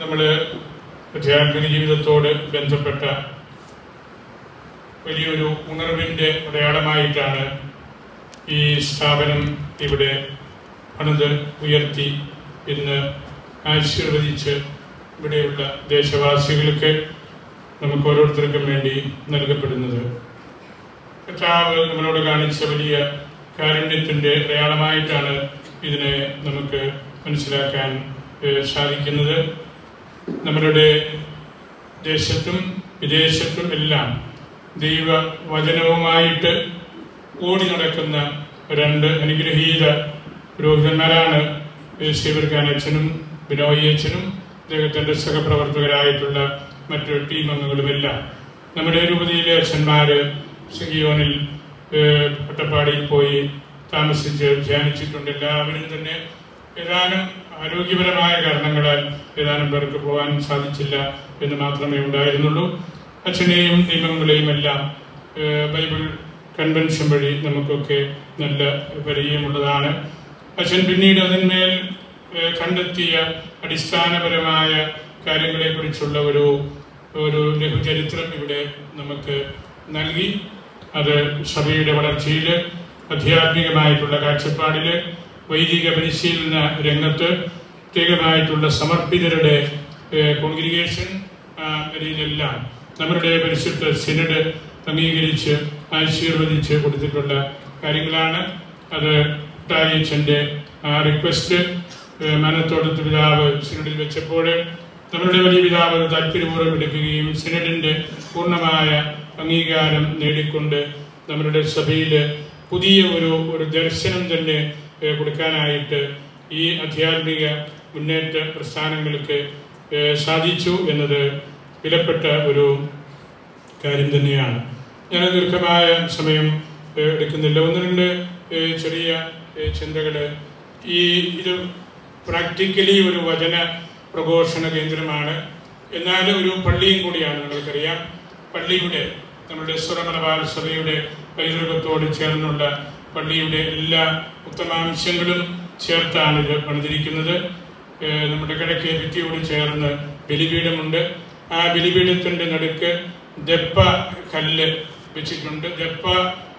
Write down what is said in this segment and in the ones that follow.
നമ്മൾ അധ്യാത്മിക ജീവിതത്തോട് ബന്ധപ്പെട്ട വലിയൊരു ഉണർവിന്റെ അടയാളമായിട്ടാണ് ഈ സ്ഥാപനം ഇവിടെ പണിത് ഉയർത്തി ഇന്ന് ആശീർവദിച്ച് ഇവിടെയുള്ള ദേശവാസികൾക്ക് നമുക്ക് ഓരോരുത്തർക്കും വേണ്ടി നൽകപ്പെടുന്നത്. കർത്താവ് നമ്മളോട് കാണിച്ച വലിയ കാരുണ്യത്തിന്റെ അടയാളമായിട്ടാണ് ഇതിനെ നമുക്ക് മനസ്സിലാക്കാൻ സാധിക്കുന്നത്. നമ്മളുടെ ദേശത്തും വിദേശത്തും എല്ലാം ദൈവ വചനവുമായിട്ട് ഓടി നടക്കുന്ന രണ്ട് അനുഗ്രഹീത പുരോഹിതന്മാരാണ് ശിവർഖാൻ അച്ഛനും ബിനോയി അച്ഛനും അദ്ദേഹത്തിന്റെ സഹപ്രവർത്തകരായിട്ടുള്ള മറ്റു ടീം അംഗങ്ങളുമെല്ലാം. നമ്മുടെ രൂപതയിലെ അച്ഛന്മാര് സിഗിയോനിൽ പട്ടപ്പാടിയിൽ പോയി താമസിച്ച് ധ്യാനിച്ചിട്ടുണ്ട്. എല്ലാവരും തന്നെ ഏതാനും ആരോഗ്യപരമായ കാരണങ്ങളാൽ ഏതാനും പേർക്ക് പോകാൻ സാധിച്ചില്ല എന്ന് മാത്രമേ ഉണ്ടായിരുന്നുള്ളൂ. അച്ഛനെയും നിയമങ്ങളെയും എല്ലാം ബൈബിൾ കൺവെൻഷൻ വഴി നമുക്കൊക്കെ നല്ല പരിചയമുള്ളതാണ്. അച്ഛൻ പിന്നീട് അതിന്മേൽ കണ്ടെത്തിയ അടിസ്ഥാനപരമായ കാര്യങ്ങളെക്കുറിച്ചുള്ള ഒരു ഒരു ലഘുചരിത്രം ഇവിടെ നമുക്ക് നൽകി. അത് സഭയുടെ വളർച്ചയിൽ ആധ്യാത്മികമായിട്ടുള്ള കാഴ്ചപ്പാടിൽ വൈദിക പരിശീലന രംഗത്ത് പ്രത്യേകമായിട്ടുള്ള സമർപ്പിതരുടെ കോൺഗ്രിഗേഷൻ ഇതിലെല്ലാം നമ്മുടെ പരിശുദ്ധ സിനഡ് അംഗീകരിച്ച് ആശീർവദിച്ച് കൊടുത്തിട്ടുള്ള കാര്യങ്ങളാണ്. അത് ടായിച്ചന്റെ ആ റിക്വസ്റ്റ് മനത്തോടത്ത് പിതാവ് സിനഡിൽ വെച്ചപ്പോൾ നമ്മുടെ വലിയ പിതാവ് താല്പര്യപൂർവം എടുക്കുകയും സിനഡിന്റെ പൂർണമായ അംഗീകാരം നേടിക്കൊണ്ട് നമ്മുടെ സഭയിൽ പുതിയ ഒരു ഒരു ദർശനം തന്നെ കൊടുക്കാനായിട്ട് ഈ ആധ്യാത്മിക മുന്നേറ്റ പ്രസ്ഥാനങ്ങൾക്ക് സാധിച്ചു എന്നത് വിലപ്പെട്ട ഒരു കാര്യം തന്നെയാണ്. ഞാൻ ദീർഘമായ സമയം എടുക്കുന്നില്ല. ഒന്ന് രണ്ട് ചെറിയ ചിന്തകൾ ഈ ഇത് പ്രാക്ടിക്കലി ഒരു വചന പ്രഘോഷണ കേന്ദ്രമാണ്. എന്നാൽ ഒരു പള്ളിയും കൂടിയാണ് നിങ്ങൾക്കറിയാം. പള്ളിയുടെ നമ്മുടെ സ്വരമലബാൽ സഭയുടെ പൈതൃകത്തോട് ചേർന്നുള്ള പള്ളിയുടെ എല്ലാ ഉത്തമാംശങ്ങളും ചേർത്താണ് ഇത് പണിതിരിക്കുന്നത്. നമ്മുടെ കിഴക്കേ ഭിത്തിയോട് ചേർന്ന് ബലിപീഠമുണ്ട്. ആ ബലിപീഠത്തിന്റെ നടുക്ക് ദപ്പ കല്ല് വെച്ചിട്ടുണ്ട്. ദപ്പ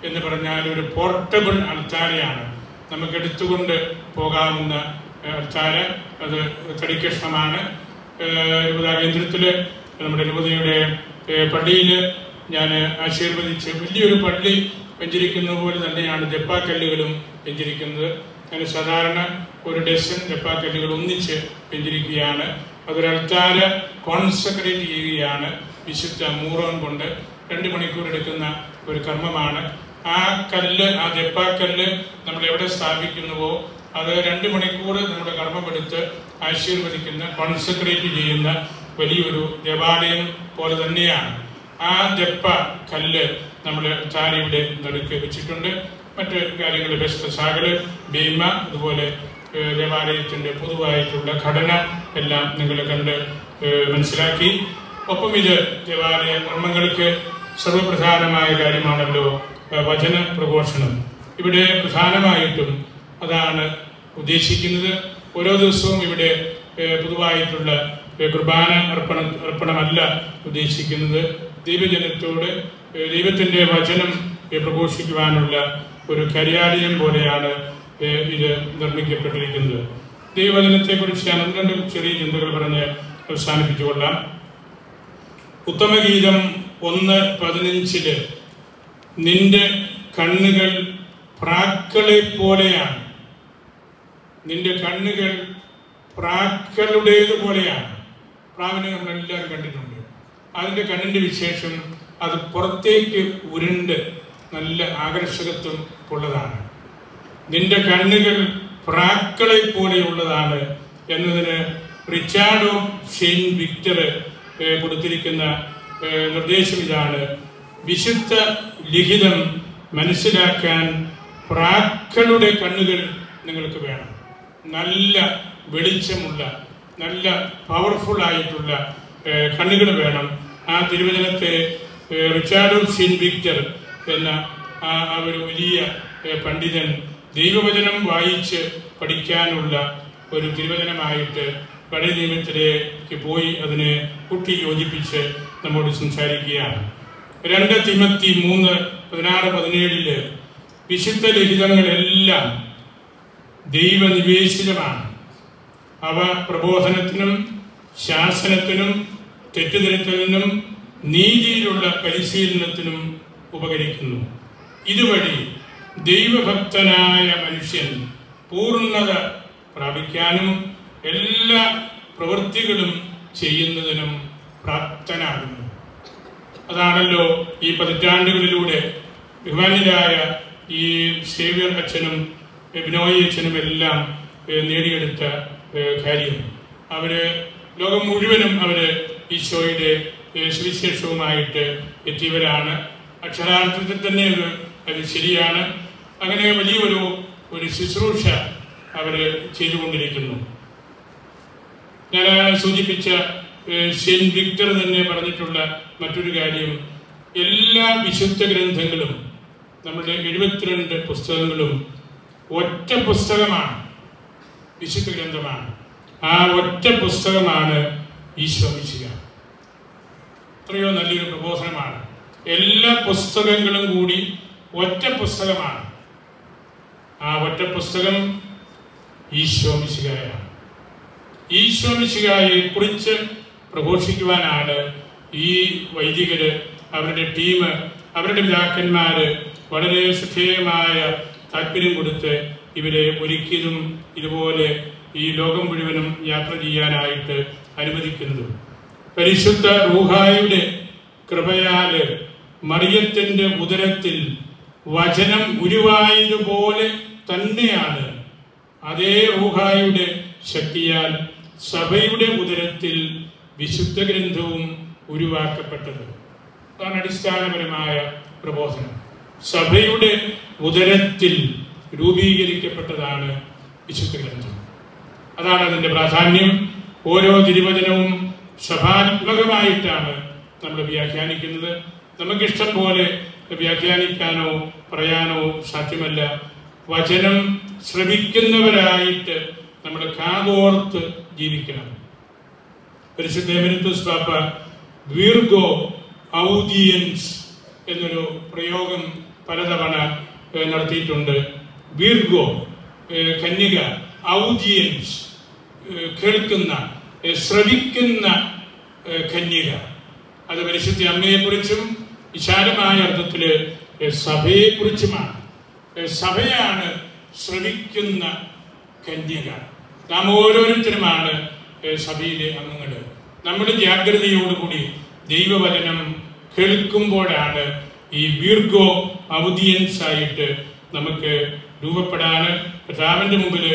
എന്ന് പറഞ്ഞാൽ ഒരു പോർട്ടബിൾ അൾത്താരയാണ്. നമുക്ക് എടുത്തുകൊണ്ട് പോകാവുന്ന അൾത്താര. അത് തടിക്കഷ്ണമാണ്. ഏഹ്, കേന്ദ്രത്തിൽ നമ്മുടെ രൂപതയുടെ പള്ളിയിൽ ഞാൻ ആശീർവദിച്ച് വലിയൊരു പള്ളി വെഞ്ചരിക്കുന്ന പോലെ തന്നെയാണ് ജപ്പാക്കല്ലുകളും വെഞ്ചിരിക്കുന്നത് അതിന് സാധാരണ ഒരു ഡസൻ ജപ്പാക്കല്ലുകൾ ഒന്നിച്ച് വെഞ്ചിരിക്കുകയാണ് അതൊരു അൾത്താര കോൺസെൻട്രേറ്റ് ചെയ്യുകയാണ്. വിശുദ്ധ മൂറോൻ കൊണ്ട് രണ്ട് മണിക്കൂർ എടുക്കുന്ന ഒരു കർമ്മമാണ്. ആ കല്ല് ആ ജപ്പാക്കല്ല് നമ്മൾ എവിടെ സ്ഥാപിക്കുന്നുവോ അത് രണ്ട് മണിക്കൂർ നമ്മുടെ കർമ്മമെടുത്ത് ആശീർവദിക്കുന്ന കോൺസെൻട്രേറ്റ് ചെയ്യുന്ന വലിയൊരു ദേവാലയം പോലെ തന്നെയാണ്. ആ ജപ്പ കല്ല് നമ്മൾ ചാലിയുടെ നടുക്ക് വെച്ചിട്ടുണ്ട്. മറ്റ് കാര്യങ്ങൾ ബെസ്തസാകൾ ഭീമ അതുപോലെ ദേവാലയത്തിന്റെ പൊതുവായിട്ടുള്ള ഘടന എല്ലാം നിങ്ങൾ കണ്ട് മനസ്സിലാക്കി. ഒപ്പം ഇത് ദേവാലയ കർമ്മങ്ങൾക്ക് സർവപ്രധാനമായ കാര്യമാണല്ലോ വചന പ്രഘോഷണം. ഇവിടെ പ്രധാനമായിട്ടും അതാണ് ഉദ്ദേശിക്കുന്നത്. ഓരോ ദിവസവും ഇവിടെ പൊതുവായിട്ടുള്ള കുർബാന അർപ്പണ അർപ്പണമല്ല ഉദ്ദേശിക്കുന്നത്. ദൈവജനത്തോട് ഏഹ്, ദൈവത്തിന്റെ വചനം പ്രഘോഷിക്കുവാനുള്ള ഒരു കരിയാലയം പോലെയാണ് ഇത് നിർമ്മിക്കപ്പെട്ടിരിക്കുന്നത്. ദൈവവചനത്തെക്കുറിച്ച് ഞാൻ ഒന്ന് ചെറിയ ചിന്തകൾ പറഞ്ഞ് അവസാനിപ്പിച്ചുകൊള്ളാം. ഉത്തമഗീതം ഒന്ന് പതിനഞ്ചിൽ നിന്റെ കണ്ണുകൾ പ്രാക്കളെ പോലെയാണ് നിന്റെ കണ്ണുകൾ പ്രാക്കളുടേത് പോലെയാണ് നമ്മൾ എല്ലാവരും കണ്ടിട്ടുണ്ട്. അതിന്റെ കണ്ണിന്റെ വിശേഷം അത് പുറത്തേക്ക് ഉരുണ്ട് നല്ല ആകർഷകത്വം ഉള്ളതാണ്. നിന്റെ കണ്ണുകൾ പ്രാക്കളെ പോലെയുള്ളതാണ് എന്നതിന് റിച്ചാർഡോ ഷെയ്ൻ വിക്ടർ കൊടുത്തിരിക്കുന്ന നിർദ്ദേശം ഇതാണ്. വിശുദ്ധ ലിഖിതം മനസ്സിലാക്കാൻ പ്രാക്കളുടെ കണ്ണുകൾ നിങ്ങൾക്ക് വേണം. നല്ല വെളിച്ചമുള്ള നല്ല പവർഫുൾ ആയിട്ടുള്ള കണ്ണുകൾ വേണം. ആ തിരുവചനത്തെ റിച്ചാർഡോ സിൻ വിക്ടർ എന്ന ആ ഒരു വലിയ പണ്ഡിതൻ ദൈവവചനം വായിച്ച് പഠിക്കാനുള്ള ഒരു തിരുവചനമായിട്ട് പഴയ നിയമത്തിലേക്ക് പോയി അതിനെ കുട്ടി യോജിപ്പിച്ച് നമ്മോട് സംസാരിക്കുകയാണ്. രണ്ട് തിമത്തി മൂന്ന് പതിനാറ് പതിനേഴിൽ വിശുദ്ധ ലിഖിതങ്ങളെല്ലാം ദൈവനിവേശിതമാണ്. അവ പ്രബോധനത്തിനും ശാസനത്തിനും തെറ്റുതിരുത്തലിനും നീതിയിലുള്ള പരിശീലനത്തിനും ഉപകരിക്കുന്നു. ഇതുവഴി ദൈവഭക്തനായ മനുഷ്യൻ പൂർണത പ്രാപിക്കാനും എല്ലാ പ്രവൃത്തികളും ചെയ്യുന്നതിനും പ്രാപ്തനാകുന്നു. അതാണല്ലോ ഈ പതിറ്റാണ്ടുകളിലൂടെ ബഹുമാനിതരായ ഈ സേവ്യർ അച്ഛനും ബിനോയി അച്ഛനും എല്ലാം നേടിയെടുത്ത കാര്യം. അവർ ലോകം മുഴുവനും അവർ ഈശോയുടെ സുവിശേഷവുമായിട്ട് എത്തിയവരാണ്. അക്ഷരാർത്ഥത്തിൽ തന്നെ അത് അത് ശരിയാണ്. അങ്ങനെ വലിയൊരു ഒരു ശുശ്രൂഷ അവർ ചെയ്തുകൊണ്ടിരിക്കുന്നു. ഞാൻ സൂചിപ്പിച്ച സെന്റ് വിക്ടർ തന്നെ പറഞ്ഞിട്ടുള്ള മറ്റൊരു കാര്യം എല്ലാ വിശുദ്ധ ഗ്രന്ഥങ്ങളും നമ്മുടെ എഴുപത്തിരണ്ട് പുസ്തകങ്ങളും ഒറ്റ പുസ്തകമാണ് വിശുദ്ധ ഗ്രന്ഥമാണ്. ആ ഒറ്റ പുസ്തകമാണ് ഈശോ മിശിക എത്രയോ നല്ലൊരു പ്രബോധനമാണ്. എല്ലാ പുസ്തകങ്ങളും കൂടി ഒറ്റ പുസ്തകമാണ്. ആ ഒറ്റ പുസ്തകം ഈശോമിശികായാണ് ഈശോമിശികായെ കുറിച്ച് പ്രഘോഷിക്കുവാനാണ് ഈ വൈദികര് അവരുടെ ടീം അവരുടെ പിതാക്കന്മാര് വളരെ ശ്രദ്ധേയമായ താല്പര്യം കൊടുത്ത് ഇവരെ ഒരിക്കലും ഇതുപോലെ ഈ ലോകം മുഴുവനും യാത്ര ചെയ്യാനായിട്ട് അനുവദിക്കുന്നത്. പരിശുദ്ധ റൂഹായുടെ കൃപയാൽ മറിയത്തിന്റെ ഉദരത്തിൽ വചനം ഉരുവായതുപോലെ തന്നെയാണ്. അതേ റൂഹായുടെ ശക്തിയാൽ സഭയുടെ ഉദരത്തിൽ വിശുദ്ധ ഗ്രന്ഥവും ഉരുവാക്കപ്പെട്ടത്. അതാണ് അടിസ്ഥാനപരമായ പ്രബോധനം. സഭയുടെ ഉദരത്തിൽ രൂപീകരിക്കപ്പെട്ടതാണ് വിശുദ്ധ ഗ്രന്ഥം. അതാണ് അതിന്റെ പ്രാധാന്യം. ഓരോ തിരുവചനവും സഭാത്മകമായിട്ടാണ് നമ്മൾ വ്യാഖ്യാനിക്കുന്നത്. നമുക്കിഷ്ടം പോലെ വ്യാഖ്യാനിക്കാനോ പറയാനോ സാധ്യമല്ല. വചനം ശ്രമിക്കുന്നവരായിട്ട് നമ്മൾ കാതോർത്ത് ജീവിക്കണം. പരിശുദ്ധ എമിനിറ്റസ് പാപ്പ വീർഗോ ഔദിയൻസ് എന്നൊരു പ്രയോഗം പലതവണ നടത്തിയിട്ടുണ്ട്. വീർഗോ കന്യക ഔദിയൻസ് കേൾക്കുന്ന ശ്രവിക്കുന്ന കന്യക. അത് പരിശുദ്ധ അമ്മയെക്കുറിച്ചും വിശാലമായ അർത്ഥത്തിൽ ഏഹ്, സഭയെക്കുറിച്ചുമാണ്. സഭയാണ് ശ്രവിക്കുന്ന കന്യക. നാം ഓരോരുത്തരുമാണ് സഭയിലെ അംഗങ്ങൾ നമ്മുടെ ജാഗ്രതയോടുകൂടി ദൈവവചനം കേൾക്കുമ്പോഴാണ് ഈ വീർഗോ ഔദിയൻസ് ആയിട്ട് നമുക്ക് രൂപപ്പെടാൻ രാമന്റെ മുമ്പിൽ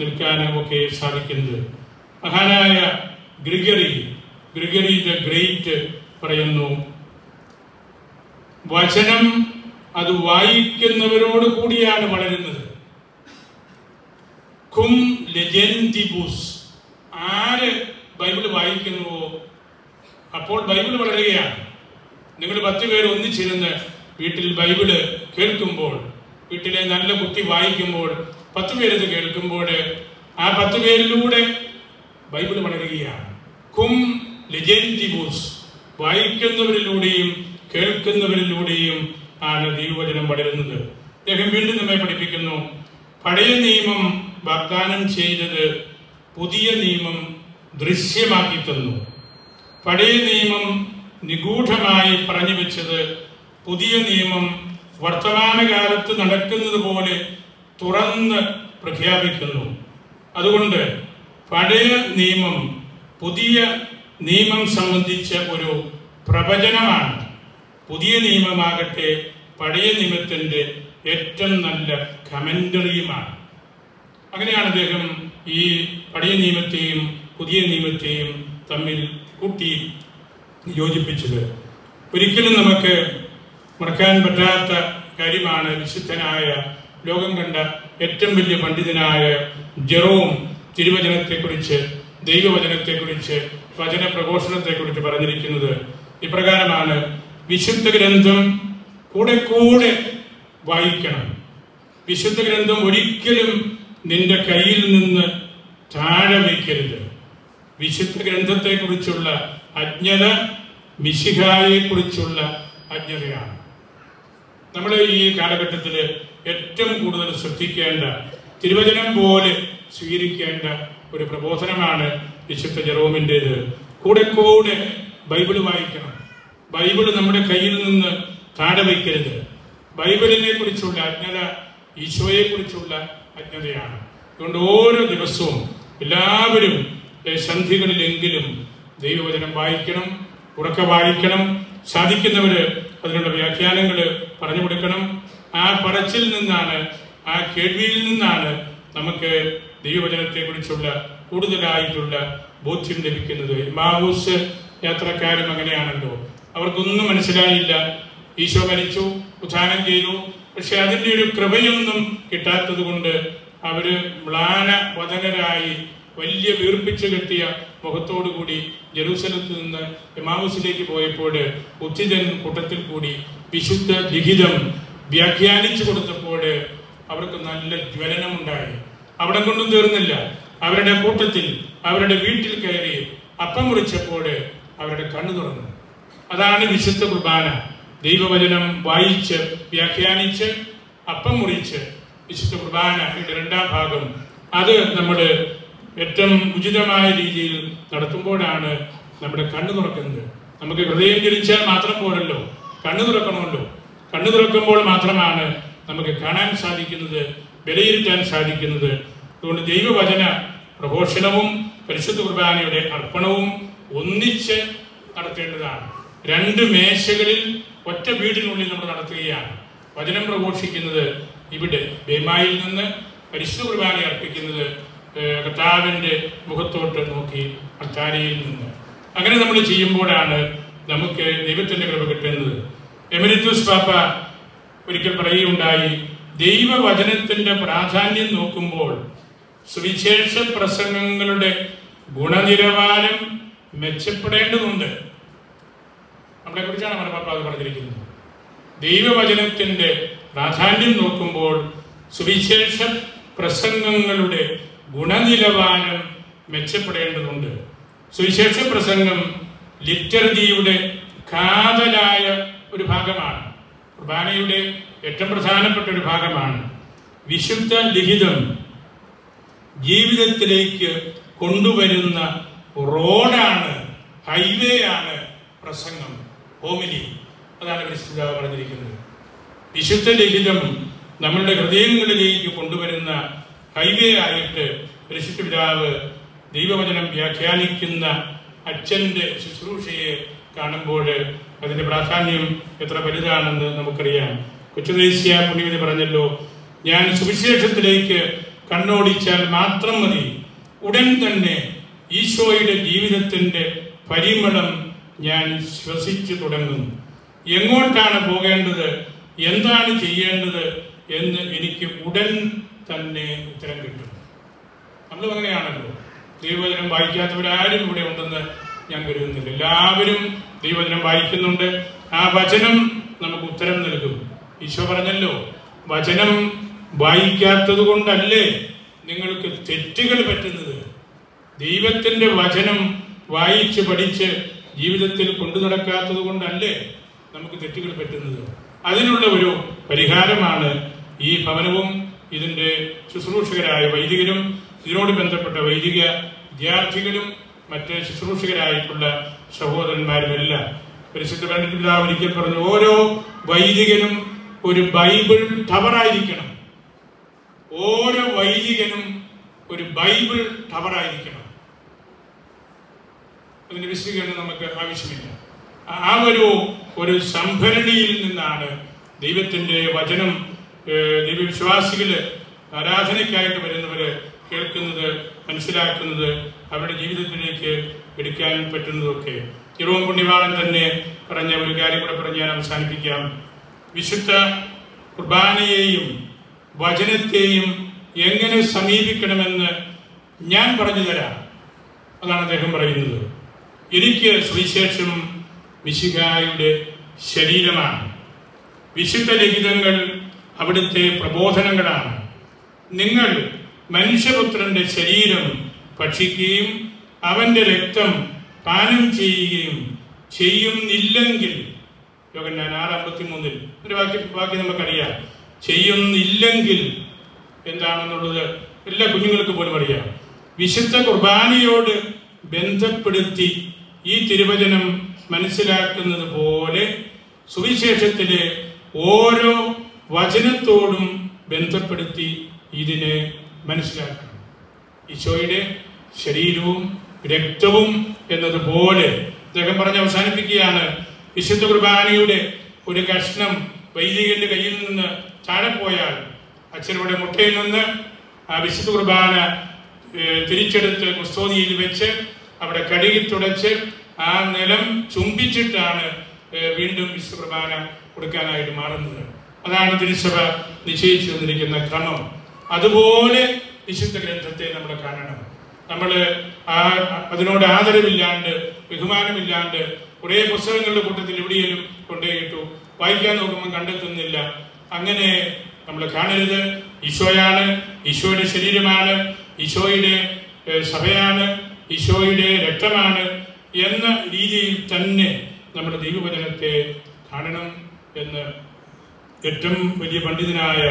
നിൽക്കാനും ഒക്കെ സാധിക്കുന്നത്. മഹാനായ ഗ്രിഗറി ഗ്രിഗറി ദ ഗ്രേറ്റ് പറയുന്നു വചനം അത് വായിക്കുന്നവരോട് കൂടിയാണ് വളരുന്നത്. കും ലെജൻതിബുസ് ആര് ബൈബിൾ വായിക്കുന്നുവോ? അപ്പോൾ ബൈബിൾ വളരുകയാണ്. നിങ്ങൾ പത്ത് പേർ ഒന്നിച്ചിരുന്ന് വീട്ടിൽ ബൈബിൾ കേൾക്കുമ്പോൾ വീട്ടിലെ നല്ല കുട്ടി വായിക്കുമ്പോൾ പത്ത് പേരത് കേൾക്കുമ്പോൾ ആ പത്ത് പേരിലൂടെ ബൈബിൾ വളരുകയാണ് കും ലെജന്റിബൂസ് വായിക്കുന്നവരിലൂടെയും കേൾക്കുന്നവരിലൂടെയും ആണ് ദൈവവചനം വളരുന്നത് അദ്ദേഹം വീണ്ടും നമ്മെ പഠിപ്പിക്കുന്നു. പഴയ നിയമം വാഗ്ദാനം ചെയ്തത് പുതിയ നിയമം ദൃശ്യമാക്കി തന്നു. പഴയ നിയമം നിഗൂഢമായി പറഞ്ഞു വെച്ചത് പുതിയ നിയമം വർത്തമാനകാലത്ത് നടക്കുന്നത് പോലെ തുറന്ന് പ്രഖ്യാപിക്കുന്നു. അതുകൊണ്ട് പഴയ നിയമം പുതിയ നിയമം സംബന്ധിച്ച ഒരു പ്രവചനമാണ്. പുതിയ നിയമമാകട്ടെ പഴയ നിയമത്തിന്റെ ഏറ്റവും നല്ല കമന്ററിയുമാണ്. അങ്ങനെയാണ് അദ്ദേഹം ഈ പഴയ നിയമത്തെയും പുതിയ നിയമത്തെയും തമ്മിൽ കൂട്ടി യോജിപ്പിച്ചത്. ഒരിക്കലും നമുക്ക് മറക്കാൻ പറ്റാത്ത കാര്യമാണ് വിശുദ്ധനായ ലോകം കണ്ട ഏറ്റവും വലിയ പണ്ഡിതനായ ജെറോം തിരുവചനത്തെക്കുറിച്ച് ദൈവവചനത്തെക്കുറിച്ച് വചന പ്രഘോഷണത്തെക്കുറിച്ച് പറഞ്ഞിരിക്കുന്നത് ഇപ്രകാരമാണ്. വിശുദ്ധ ഗ്രന്ഥം കൂടെ കൂടെ വായിക്കണം. വിശുദ്ധ ഗ്രന്ഥം ഒരിക്കലും നിന്റെ കയ്യിൽ നിന്ന് താഴെ വയ്ക്കരുത്. വിശുദ്ധ ഗ്രന്ഥത്തെക്കുറിച്ചുള്ള അജ്ഞത മിശിഹായെക്കുറിച്ചുള്ള അജ്ഞതയാണ്. നമ്മൾ ഈ കാലഘട്ടത്തിൽ ഏറ്റവും കൂടുതൽ ശ്രദ്ധിക്കേണ്ട തിരുവചനം പോലെ സ്വീകരിക്കേണ്ട ഒരു പ്രബോധനമാണ് വിശുദ്ധ ജെറോമിന്റേത് കൂടെ കൂടെ ബൈബിൾ വായിക്കണം. ബൈബിൾ നമ്മുടെ കയ്യിൽ നിന്ന് താഴെ വയ്ക്കരുത്. ബൈബിളിനെ കുറിച്ചുള്ള അജ്ഞത ഈശോയെ കുറിച്ചുള്ള അജ്ഞതയാണ് അതുകൊണ്ട് ഓരോ ദിവസവും എല്ലാവരും സന്ധികളിലെങ്കിലും ദൈവവചനം വായിക്കണം ഉറക്കെ വായിക്കണം. സാധിക്കുന്നവര് അതിനുള്ള വ്യാഖ്യാനങ്ങൾ പറഞ്ഞു കൊടുക്കണം. ആ പറച്ചിൽ നിന്നാണ് ആ കേൾവിയിൽ നിന്നാണ് നമുക്ക് ദൈവവചനത്തെ കുറിച്ചുള്ള കൂടുതലായിട്ടുള്ള ബോധ്യം ലഭിക്കുന്നത്. മാവൂസ് യാത്രക്കാരും അങ്ങനെയാണല്ലോ. അവർക്കൊന്നും മനസ്സിലായില്ല. ഈശോ മരിച്ചു ഉത്ഥാനം ചെയ്തു. പക്ഷെ അതിന്റെ ഒരു കൃപയൊന്നും കിട്ടാത്തത് കൊണ്ട് അവർ മ്ലാന വദനരായി വലിയ വീർപ്പിച്ചു കെട്ടിയ മുഖത്തോടു കൂടി ജെറൂസലത്ത് നിന്ന് എമാവുസിലേക്ക് പോയപ്പോൾ ഉത്തിജൻ കൂട്ടത്തിൽ കൂടി വിശുദ്ധ ലിഖിതം വ്യാഖ്യാനിച്ചു കൊടുത്തപ്പോൾ അവർക്ക് നല്ല ജ്വലനമുണ്ടായി. അവിടെ കൊണ്ടും തീർന്നില്ല അവരുടെ കൂട്ടത്തിൽ അവരുടെ വീട്ടിൽ കയറി അപ്പം മുറിച്ചപ്പോൾ അവരുടെ കണ്ണു തുറന്നു. അതാണ് വിശുദ്ധ കുർബാന. ദൈവവചനം വായിച്ച് വ്യാഖ്യാനിച്ച് അപ്പം മുറിച്ച് വിശുദ്ധ കുർബാനയുടെ രണ്ടാം ഭാഗം. അത് നമ്മൾ ഏറ്റവും ഉചിതമായ രീതിയിൽ നടത്തുമ്പോഴാണ് നമ്മുടെ കണ്ണു തുറക്കുന്നത്. നമുക്ക് ഹൃദയം ജനിച്ചാൽ മാത്രം പോരല്ലോ. കണ്ണു തുറക്കണമല്ലോ. കണ്ണു തുറക്കുമ്പോൾ മാത്രമാണ് നമുക്ക് കാണാൻ സാധിക്കുന്നത് വിലയിരുത്താൻ സാധിക്കുന്നത്. അതുകൊണ്ട് ദൈവവചന പ്രഘോഷണവും പരിശുദ്ധ കുർബാനയുടെ അർപ്പണവും ഒന്നിച്ച് നടത്തേണ്ടതാണ്. രണ്ട് മേശകളിൽ ഒറ്റ വീടിനുള്ളിൽ നമ്മൾ നടത്തുകയാണ്. വചനം പ്രഘോഷിക്കുന്നത് ഇവിടെ ബേമായിൽ നിന്ന് പരിശുദ്ധ കുർബാന അർപ്പിക്കുന്നത് കർത്താവിന്റെ മുഖത്തോട്ട് നോക്കി അൾത്താരയിൽ നിന്ന്. അങ്ങനെ നമ്മൾ ചെയ്യുമ്പോഴാണ് നമുക്ക് ദൈവത്തിന്റെ കൃപ കിട്ടുന്നത്. എമരിറ്റൂസ് പാപ്പ ഒരിക്കൽ പറയുകയുണ്ടായി ദൈവവചനത്തിന്റെ പ്രാധാന്യം നോക്കുമ്പോൾ സുവിശേഷ പ്രസംഗങ്ങളുടെ ഗുണനിലവാരം മെച്ചപ്പെടേണ്ടതുണ്ട്. നമ്മളെ കുറിച്ചാണ് മലപ്പാപ്പ അത് പറഞ്ഞിരിക്കുന്നത്. ദൈവവചനത്തിന്റെ പ്രാധാന്യം നോക്കുമ്പോൾ സുവിശേഷ പ്രസംഗങ്ങളുടെ ഗുണനിലവാരം മെച്ചപ്പെടേണ്ടതുണ്ട്. സുവിശേഷ പ്രസംഗം ലിറ്റർജിയുടെ കാതലായ ഒരു ഭാഗമാണ്. കുർബാനയുടെ ഏറ്റവും പ്രധാനപ്പെട്ട ഒരു ഭാഗമാണ് വിശുദ്ധ ലിഖിതം ജീവിതത്തിലേക്ക് കൊണ്ടുവരുന്ന റോഡാണ് ഹൈവേ ആണ് പ്രസംഗം. ഹോമിലി. അതാണ് പരിശുദ്ധ പറഞ്ഞിരിക്കുന്നത്. വിശുദ്ധ ലിഖിതം നമ്മളുടെ ഹൃദയങ്ങളിലേക്ക് കൊണ്ടുവരുന്ന ഹൈവേ ആയിട്ട് പരിശുദ്ധ പിതാവ് ദൈവവചനം വ്യാഖ്യാനിക്കുന്ന അച്ഛന്റെ ശുശ്രൂഷയെ കാണുമ്പോൾ അതിന്റെ പ്രാധാന്യം എത്ര വലുതാണെന്ന് നമുക്കറിയാം. കൊച്ചുദേശീയ പുണ്യവതി പറഞ്ഞല്ലോ ഞാൻ സുവിശേഷത്തിലേക്ക് കണ്ണോടിച്ചാൽ മാത്രം മതി. ഉടൻ തന്നെ ഈശോയുടെ ജീവിതത്തിന്റെ പരിമളം ഞാൻ ശ്വസിച്ചു തുടങ്ങും. എങ്ങോട്ടാണ് പോകേണ്ടത്? എന്താണ് ചെയ്യേണ്ടത്? എന്ന് എനിക്ക് ഉടൻ തന്നെ ഉത്തരം കിട്ടും. നമ്മളും അങ്ങനെയാണല്ലോ. ദൈവവചനം വായിക്കാത്തവരാരും ഇവിടെ ഉണ്ടെന്ന് ഞാൻ കരുതുന്നില്ല. എല്ലാവരും ദൈവവചനം വായിക്കുന്നുണ്ട്. ആ വചനം നമുക്ക് ഉത്തരം നൽകും. ഈശോ പറഞ്ഞല്ലോ വചനം വായിക്കാത്തത് കൊണ്ടല്ലേ നിങ്ങൾക്ക് തെറ്റുകൾ പറ്റുന്നത്? ദൈവത്തിന്റെ വചനം വായിച്ച് പഠിച്ച് ജീവിതത്തിൽ കൊണ്ടു നടക്കാത്തത് കൊണ്ടല്ലേ നമുക്ക് തെറ്റുകൾ പറ്റുന്നത്? അതിനുള്ള ഒരു പരിഹാരമാണ് ഈ ഭവനവും ഇതിന്റെ ശുശ്രൂഷകരായ വൈദികരും ഇതിനോട് ബന്ധപ്പെട്ട വൈദിക വിദ്യാർത്ഥികളും മറ്റ് ശുശ്രൂഷകരായിട്ടുള്ള സഹോദരന്മാരുമെല്ലാം പരിശുദ്ധ പണ്ഡിറ്റ് ഒരിക്കൽ പറഞ്ഞു ഓരോ വൈദികനും ഒരു ബൈബിൾ ടവറായിരിക്കണം. ഓരോ വൈദികനും ഒരു ബൈബിൾ ടവറായിരിക്കണം. അതിന്റെ വിശദീകരണം നമുക്ക് ആവശ്യമില്ല. ആ ഒരു ഒരു സംഭരണിയിൽ നിന്നാണ് ദൈവത്തിന്റെ വചനം ദൈവവിശ്വാസികൾ ആരാധനയ്ക്കായിട്ട് വരുന്നവര് കേൾക്കുന്നത് മനസ്സിലാക്കുന്നത് അവരുടെ ജീവിതത്തിലേക്ക് എടുക്കാൻ പറ്റുന്നതൊക്കെ. ഇറോം പുണ്യവാളൻ തന്നെ പറഞ്ഞ ഒരു കാര്യം കൂടെ പറഞ്ഞ് ഞാൻ അവസാനിപ്പിക്കാം. വിശുദ്ധ കുർബാനയെയും വചനത്തെയും എങ്ങനെ സമീപിക്കണമെന്ന് ഞാൻ പറഞ്ഞു തരാം. അതാണ് അദ്ദേഹം പറയുന്നത്. എനിക്ക് സുവിശേഷം മിശിഹായുടെ ശരീരമാണ്. വിശുദ്ധ ലിഖിതങ്ങൾ അവിടുത്തെ പ്രബോധനങ്ങളാണ്. നിങ്ങൾ മനുഷ്യപുത്രന്റെ ശരീരം ഭക്ഷിക്കുകയും അവന്റെ രക്തം പാനം ചെയ്യുകയും ചെയ്യുന്നില്ലെങ്കിൽ യോഗന്നാൻ ആറ് അമ്പത്തി മൂന്നിൽ ഒരു വാക്യം ബാക്കി നമുക്കറിയാം. ചെയ്യുന്നില്ലെങ്കിൽ എന്താണെന്നുള്ളത് എല്ലാ കുഞ്ഞുങ്ങൾക്ക് പോലും അറിയാം. വിശുദ്ധ കുർബാനയോട് ബന്ധപ്പെടുത്തി ഈ തിരുവചനം മനസ്സിലാക്കുന്നത് പോലെ സുവിശേഷത്തിലെ ഓരോ വചനത്തോടും ബന്ധപ്പെടുത്തി ഇതിനെ മനസ്സിലാക്കണം. ഈശോയുടെ ശരീരവും രക്തവും എന്നതുപോലെ അദ്ദേഹം പറഞ്ഞ് അവസാനിപ്പിക്കുകയാണ്. വിശുദ്ധ കുർബാനയുടെ ഒരു കഷ്ണം വൈദികന്റെ കയ്യിൽ നിന്ന് താഴെ പോയാൽ അച്ഛനുടെ മുട്ടയിൽ നിന്ന് ആ വിശുദ്ധ കുർബാന തിരിച്ചെടുത്ത് കുസ്തോതിയിൽ വെച്ച് അവിടെ കഴുകി തുടച്ച് ആ നിലം ചുംബിച്ചിട്ടാണ് വീണ്ടും വിശുദ്ധ കുർബാന കൊടുക്കാനായിട്ട് മാറുന്നത്. അതാണ് തിരുസഭ നിശ്ചയിച്ചു തന്നിരിക്കുന്ന ക്രമം. അതുപോലെ വിശുദ്ധ ഗ്രന്ഥത്തെ നമ്മൾ കാണണം. നമ്മൾ ആ അതിനോട് ആദരവില്ലാണ്ട് ബഹുമാനമില്ലാണ്ട് കുറേ പുസ്തകങ്ങളുടെ കൂട്ടത്തിൽ എവിടെയെങ്കിലും കൊണ്ടുപോയിട്ടു വായിക്കാൻ നോക്കുമ്പോൾ കണ്ടെത്തുന്നില്ല. അങ്ങനെ നമ്മൾ കാണരുത്. ഈശോയാണ് ഈശോയുടെ ശരീരമാണ് ഈശോയുടെ സഭയാണ് ഈശോയുടെ രക്തമാണ് എന്ന രീതിയിൽ തന്നെ നമ്മുടെ ദൈവവചനത്തെ കാണണം എന്ന് ഏറ്റവും വലിയ പണ്ഡിതനായ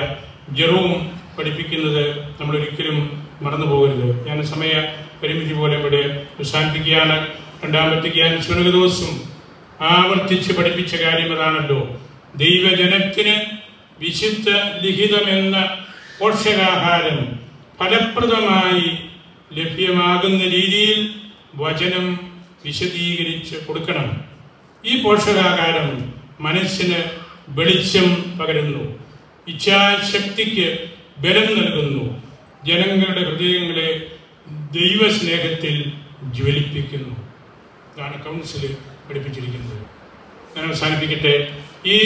ജെറോം പഠിപ്പിക്കുന്നത് നമ്മൾ ഒരിക്കലും മറന്നു പോകരുത്. ഞാൻ സമയ പരിമിതി പോലെ ഇവിടെ അവസാനിപ്പിക്കുകയാണ്. രണ്ടാമത്തെ ജ്ഞാൻ ദിവസം ആവർത്തിച്ച് പഠിപ്പിച്ച കാര്യം അതാണല്ലോ. ദൈവജനത്തിന് വിശുദ്ധ ലിഖിതമെന്ന പോഷകാഹാരം ഫലപ്രദമായി ലഭ്യമാകുന്ന രീതിയിൽ വചനം വിശദീകരിച്ച് കൊടുക്കണം. ഈ പോഷകാഹാരം മനസ്സിന് വെളിച്ചം പകരുന്നു. ഇച്ഛാശക്തിക്ക് ബലം നൽകുന്നു. ജനങ്ങളുടെ ഹൃദയങ്ങളെ ദൈവസ്നേഹത്തിൽ ജ്വലിപ്പിക്കുന്നു. ഇതാണ് കൗൺസിൽ പഠിപ്പിച്ചിരിക്കുന്നത്. ഞാൻ അവസാനിപ്പിക്കട്ടെ. ഈ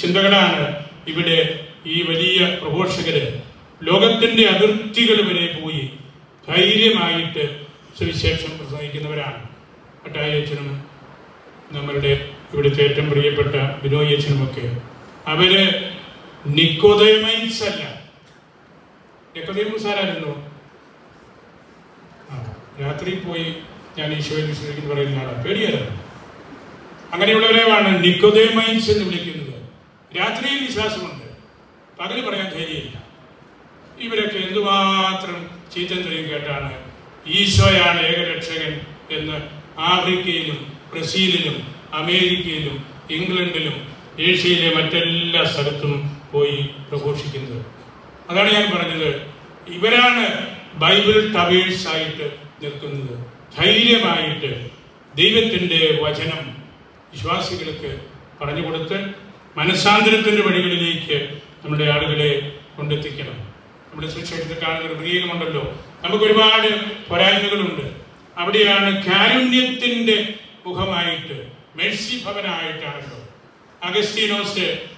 ചിന്തകളാണ് ഇവിടെ ഈ വലിയ പ്രഘോഷകര് ലോകത്തിന്റെ അതിർത്തികൾ വരെ പോയി ധൈര്യമായിട്ട് സുവിശേഷം പ്രസംഗിക്കുന്നവരാണ്. അട്ടായച്ചനും നമ്മളുടെ ഇവിടുത്തെ ഏറ്റവും പ്രിയപ്പെട്ട ബിനോയച്ചനുമൊക്കെ അവർ നിക്കോദയമൈൻസ് അല്ല. നിക്കോദയമസ് ആരായിരുന്നു രാത്രി പോയി ഞാൻ ഈശോയെ വിശ്വസിക്കുന്നു പറയുന്ന ആളാണ് പേടിയായിരുന്നു. അങ്ങനെയുള്ളവരെയാണ് നിക്കോദേമൈൻസ് എന്ന് വിളിക്കുന്നത്. രാത്രിയിൽ വിശ്വാസമുണ്ട്. പകൽ പറയാൻ ധൈര്യമില്ല. ഇവരൊക്കെ എന്തുമാത്രം ചീത്തന്തരം കേട്ടാണ് ഈശോയാണ് ഏകരക്ഷകൻ എന്ന് ആഫ്രിക്കയിലും ബ്രസീലിലും അമേരിക്കയിലും ഇംഗ്ലണ്ടിലും ഏഷ്യയിലെ മറ്റെല്ലാ സ്ഥലത്തും പോയി പ്രഘോഷിക്കുന്നത്. അതാണ് ഞാൻ പറഞ്ഞത്. ഇവരാണ് ബൈബിൾ ടവേഴ്സ് ആയിട്ട് നിൽക്കുന്നത്. ധൈര്യമായിട്ട് ദൈവത്തിന്റെ വചനം വിശ്വാസികൾക്ക് പറഞ്ഞു കൊടുത്ത് മനസാന്തരത്തിന്റെ വഴികളിലേക്ക് നമ്മുടെ ആളുകളെ കൊണ്ടെത്തിക്കണം. നമ്മുടെ സുവിശേഷത്തിൽ കാണുന്ന പ്രതീകമുണ്ടല്ലോ. നമുക്ക് ഒരുപാട് പോരായ്മകളുണ്ട്. അവിടെയാണ് കാരുണ്യത്തിന്റെ മുഖമായിട്ട് മെഴ്സി ഭവനായിട്ടാണല്ലോ. അഗസ്റ്റീനോസ്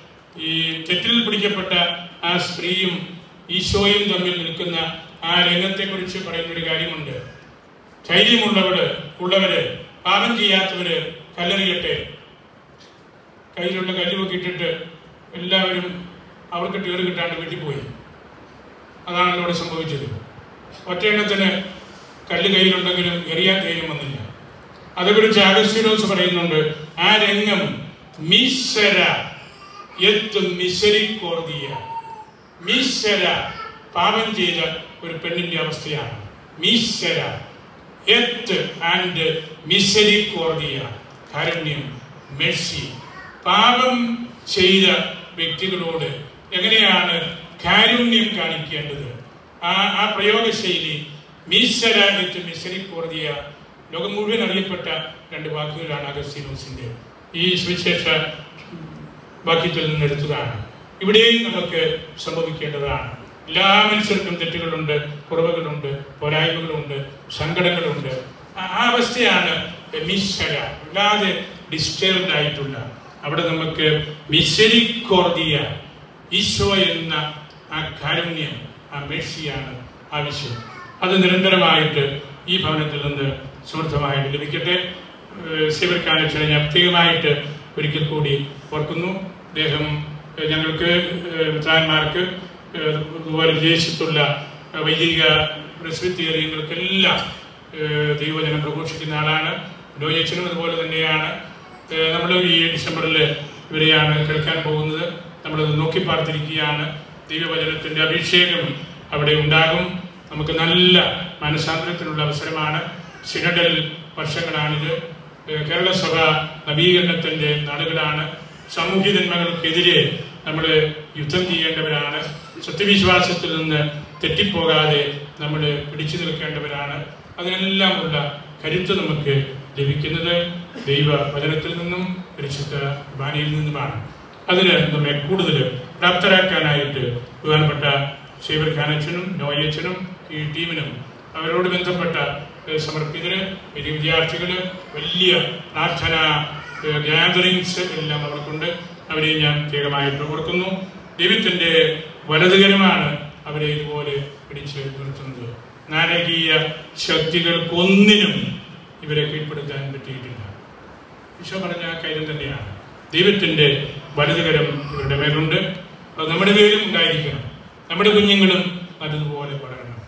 ഈ തെറ്റിൽ പിടിക്കപ്പെട്ട ആ സ്ത്രീയും ഈശോയും തമ്മിൽ നിൽക്കുന്ന ആ രംഗത്തെക്കുറിച്ച് പറയുന്ന ഒരു കാര്യമുണ്ട്. ധൈര്യമുള്ളവര് ഉള്ളവര് പാപം ചെയ്യാത്തവര് കല്ലെറിയട്ടെ. കയ്യിലുള്ള കല്ലുമൊക്കെ ഇട്ടിട്ട് എല്ലാവരും അവർക്ക് ടേറ് കിട്ടാണ്ട് വീട്ടിൽ പോയി. അതാണല്ലോ ഇവിടെ സംഭവിച്ചത്. ഒറ്റയെണ്ണത്തിന് കല്ല് കയ്യിലുണ്ടെങ്കിലും എറിയാൻ ധൈര്യം വന്നില്ല. അതേക്കുറിച്ച് ആഗസ്റ്റിനോസ് പറയുന്നുണ്ട് ആ രംഗം മീശ്വര എത്തും മിസരിക്കോർദിയ. മീശ്വര പാപം ചെയ്ത ഒരു പെണ്ണിന്റെ അവസ്ഥയാണ്. മീശ്വര എത്ത് ആൻഡ് മിസരിക്കോർദിയ കാരുണ്യം മെഴ്സി പാപം ചെയ്ത വ്യക്തികളോട് എങ്ങനെയാണ് കാരുണ്യം കാണിക്കേണ്ടത്? ആ ആ പ്രയോഗശൈലി മീശ്വര എത്ത് മിസരിക്കോർദിയ ലോകം മുഴുവൻ അറിയപ്പെട്ട രണ്ട് വാക്കുകളാണ് അഗസ്തീനോസിന്റെ. ഈ സുവിശേഷ വാക്യത്തിൽ നിന്ന് എടുത്തതാണ്. ഇവിടെയും നമുക്ക് സംഭവിക്കേണ്ടതാണ്. എല്ലാ മനുഷ്യർക്കും തെറ്റുകളുണ്ട് കുറവുകളുണ്ട് പോരായ്മകളുണ്ട് സങ്കടങ്ങളുണ്ട്. ആ അവസ്ഥയാണ് മിശ്ര അല്ലാതെ ഡിസ്റ്റേബ്ഡ് ആയിട്ടുള്ള. അവിടെ നമുക്ക് മിശരിക്കോർദിയ ഈശോ എന്ന ആ കാരുണ്യം ആ മേഴ്സിയാണ് ആവശ്യം അത് നിരന്തരമായിട്ട് ഈ ഭവനത്തിൽ നിന്ന് സമൃദ്ധമായിട്ട് ലഭിക്കട്ടെ. ശിവർക്കാനച്ഛനെ ഞാൻ പ്രത്യേകമായിട്ട് ഒരിക്കൽ കൂടി ഓർക്കുന്നു. അദ്ദേഹം ഞങ്ങൾക്ക് മിത്രാന്മാർക്ക് അതുപോലെ വിദേശത്തുള്ള വൈദിക പ്രസ്വിത്യറിയങ്ങൾക്കെല്ലാം ദൈവജനം പ്രഘോഷിക്കുന്ന ആളാണ്. ഡോയച്ചനും അതുപോലെ തന്നെയാണ്. നമ്മൾ ഈ ഡിസംബറിൽ ഇവരെയാണ് കേൾക്കാൻ പോകുന്നത്. നമ്മളത് നോക്കി പാർത്തിരിക്കുകയാണ്. ദൈവവചനത്തിന്റെ അഭിഷേകം അവിടെ ഉണ്ടാകും. നമുക്ക് നല്ല മനസാന്തരത്തിനുള്ള അവസരമാണ്. സിനഡൽ വർഷങ്ങളാണിത്. കേരള സഭ നവീകരണത്തിന്റെ നാടുകളാണ് സാമൂഹ്യ നന്മകൾക്കെതിരെ നമ്മൾ യുദ്ധം ചെയ്യേണ്ടവരാണ്. സത്യവിശ്വാസത്തിൽ നിന്ന് തെറ്റിപ്പോകാതെ നമ്മൾ പിടിച്ചു നിൽക്കേണ്ടവരാണ്. അതിനെല്ലാമുള്ള കരുത്ത് നമുക്ക് ലഭിക്കുന്നത് ദൈവ വചനത്തിൽ നിന്നും പരിശുദ്ധ കുർബാനയിൽ നിന്നുമാണ്. അതിന് നമ്മെ കൂടുതൽ പ്രാപ്തരാക്കാനായിട്ട് ബഹുമാനപ്പെട്ട സേവർ ഖാനച്ചനും നോയച്ചനും ഈ ടീമിനും അവരോട് ബന്ധപ്പെട്ട സമർപ്പിതര് വിദ്യാർത്ഥികൾ വലിയ പ്രാർത്ഥന ഗ്യാതറിങ്സ് എല്ലാം അവർക്കുണ്ട് അവരെ ഞാൻ പ്രത്യേകമായിട്ട് ഓർക്കുന്നു. ദൈവത്തിന്റെ വലതുകരമാണ് അവരെ ഇതുപോലെ പിടിച്ച് നിർത്തുന്നത്. നാരകീയ ശക്തികൾക്കൊന്നിനും ഇവരെ കീഴ്പ്പെടുത്താൻ പറ്റിയിട്ടില്ല. ഈശോ പറഞ്ഞ കാര്യം തന്നെയാണ്. ദൈവത്തിന്റെ വലതുകരം ഇവരുടെ മേലുണ്ട്. അത് നമ്മുടെ പേരും ഉണ്ടായിരിക്കണം. നമ്മുടെ കുഞ്ഞുങ്ങളും അതുപോലെ വളരണം.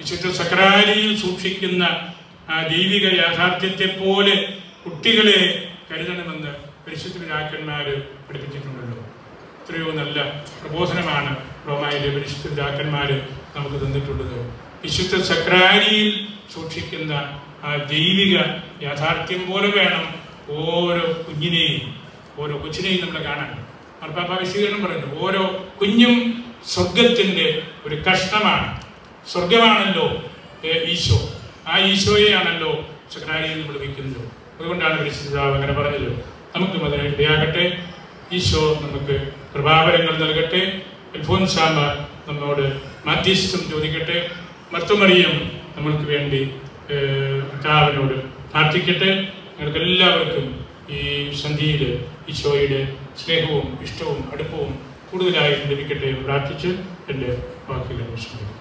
വിശുദ്ധ സക്രാരിയിൽ സൂക്ഷിക്കുന്ന ആ ദൈവിക യാഥാർത്ഥ്യത്തെ പോലെ കുട്ടികളെ കരുതണമെന്ന് പരിശുദ്ധ പിതാക്കന്മാർ പഠിപ്പിച്ചിട്ടുണ്ടല്ലോ. എത്രയോ നല്ല പ്രബോധനമാണ് റോമായിലെ പരിശുദ്ധ പിതാക്കന്മാർ നമുക്ക് തന്നിട്ടുള്ളത്. വിശുദ്ധ സക്രാരിയിൽ സൂക്ഷിക്കുന്ന ആ ദൈവിക യാഥാർത്ഥ്യം പോലെ വേണം ഓരോ കുഞ്ഞിനെയും ഓരോ കൊച്ചിനെയും നമ്മൾ കാണാൻ. മാർപ്പാപ്പ വിശദീകരണം പറയുന്നു ഓരോ കുഞ്ഞും സ്വർഗത്തിന്റെ ഒരു കഷ്ണമാണ്. സ്വർഗമാണല്ലോ ഈശോ. ആ ഈശോയെയാണല്ലോ സക്രാരിയിൽ നമ്മൾ വയ്ക്കുന്നത്. അതുകൊണ്ടാണ് പരിശുദ്ധാവ് അങ്ങനെ പറഞ്ഞത്. നമുക്കും അതിന് ഇടയാകട്ടെ ഈശോ നമുക്ക് കൃപാവരങ്ങൾ നൽകട്ടെ. അൽഫോൻസാമ നമ്മോട് മാധ്യസ്ഥം ചോദിക്കട്ടെ. മർത്തുമറിയം നമ്മൾക്ക് വേണ്ടി കർത്താവിനോട് പ്രാർത്ഥിക്കട്ടെ. നിങ്ങൾക്ക് എല്ലാവർക്കും ഈ സന്ധിയിൽ ഈശോയുടെ സ്നേഹവും ഇഷ്ടവും അടുപ്പവും കൂടുതലായി ലഭിക്കട്ടെ പ്രാർത്ഥിച്ച് എന്റെ വാക്കുകൾ വിശ്രമിക്കും